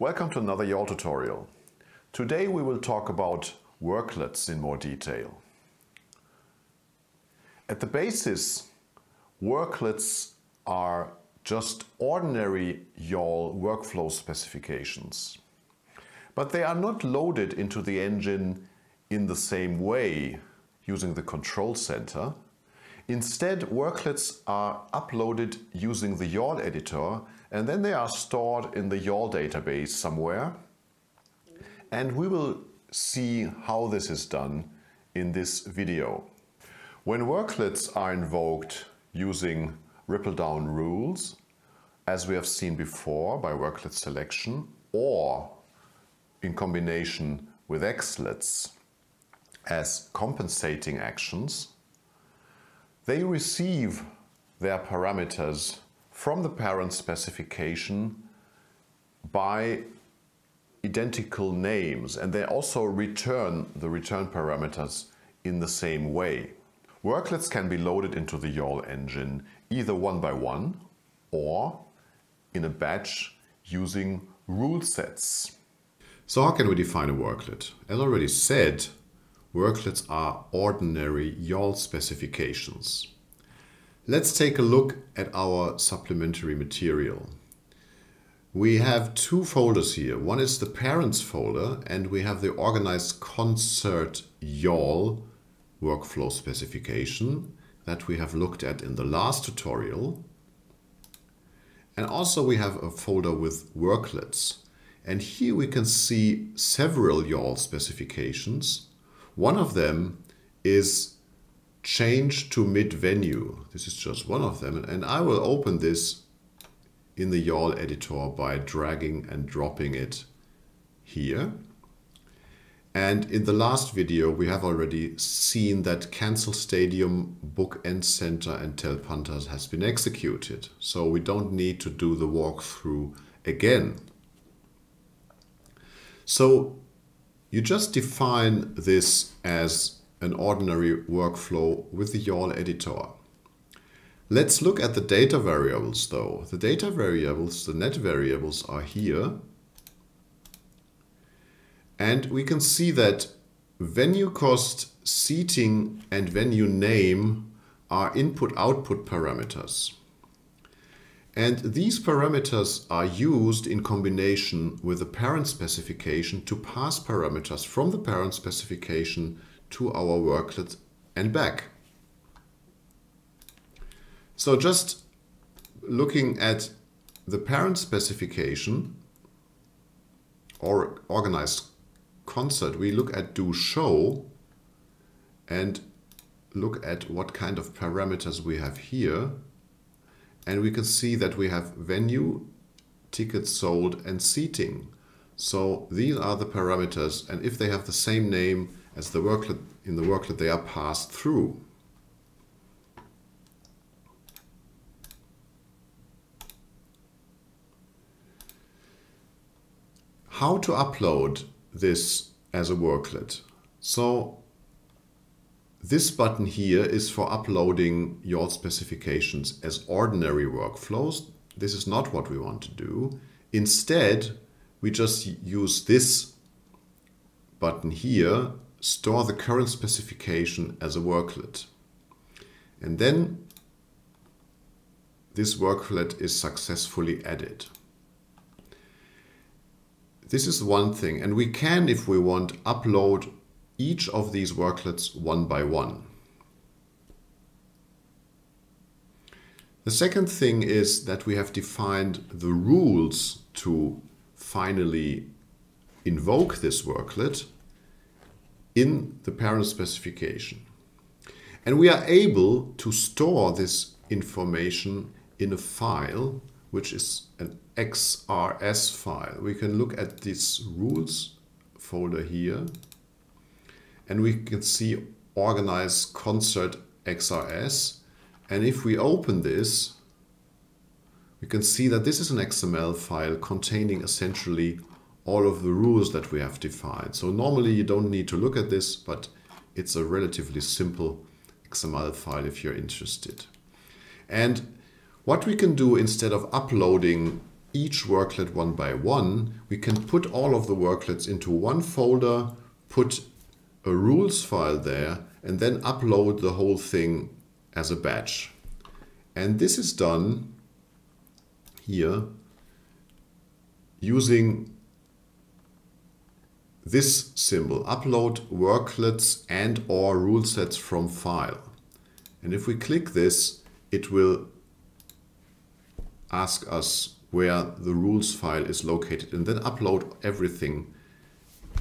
Welcome to another YAWL tutorial. Today we will talk about worklets in more detail. At the basis, worklets are just ordinary YAWL workflow specifications. But they are not loaded into the engine in the same way using the control center. Instead, worklets are uploaded using the YAWL editor and then they are stored in the YAWL database somewhere. And we will see how this is done in this video. When worklets are invoked using ripple down rules, as we have seen before by worklet selection, or in combination with exlets as compensating actions, they receive their parameters from the parent specification by identical names and they also return the return parameters in the same way. Worklets can be loaded into the YAWL engine either one by one or in a batch using rule sets. So how can we define a worklet? As already said, worklets are ordinary YAWL specifications. Let's take a look at our supplementary material. We have two folders here. One is the parents folder and we have the organized concert YAWL workflow specification that we have looked at in the last tutorial. And also we have a folder with worklets. And here we can see several YAWL specifications. One of them is change to mid venue. This is just one of them. And I will open this in the YAWL editor by dragging and dropping it here. And in the last video, we have already seen that cancel stadium, book end center and tell punters has been executed. So we don't need to do the walkthrough again. So you just define this as an ordinary workflow with the YAWL editor. Let's look at the data variables though. The data variables, the net variables are here. And we can see that venue cost, seating and venue name are input-output parameters. And these parameters are used in combination with the parent specification to pass parameters from the parent specification to our worklet and back. So just looking at the parent specification or organized concert, we look at do show and look at what kind of parameters we have here. And we can see that we have venue, tickets sold and seating. So these are the parameters and if they have the same name as the worklet in the worklet they are passed through. How to upload this as a worklet? So this button here is for uploading your specifications as ordinary workflows. This is not what we want to do. Instead, we just use this button here store the current specification as a worklet. And then this worklet is successfully added. This is one thing, and we can, if we want, upload each of these worklets one by one. The second thing is that we have defined the rules to finally invoke this worklet in the parent specification. And we are able to store this information in a file, which is an XRS file. We can look at this rules folder here, and we can see organize concert XRS. And if we open this, we can see that this is an XML file containing essentially all of the rules that we have defined. So normally you don't need to look at this, but it's a relatively simple XML file if you're interested. And what we can do instead of uploading each worklet one by one, we can put all of the worklets into one folder, put a rules file there, and then upload the whole thing as a batch. And this is done here using this symbol, upload worklets and or rule sets from file. And if we click this, it will ask us where the rules file is located and then upload everything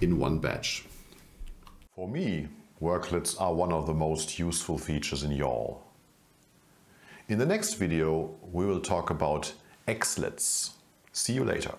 in one batch. For me, worklets are one of the most useful features in YAWL. In the next video, we will talk about exlets. See you later.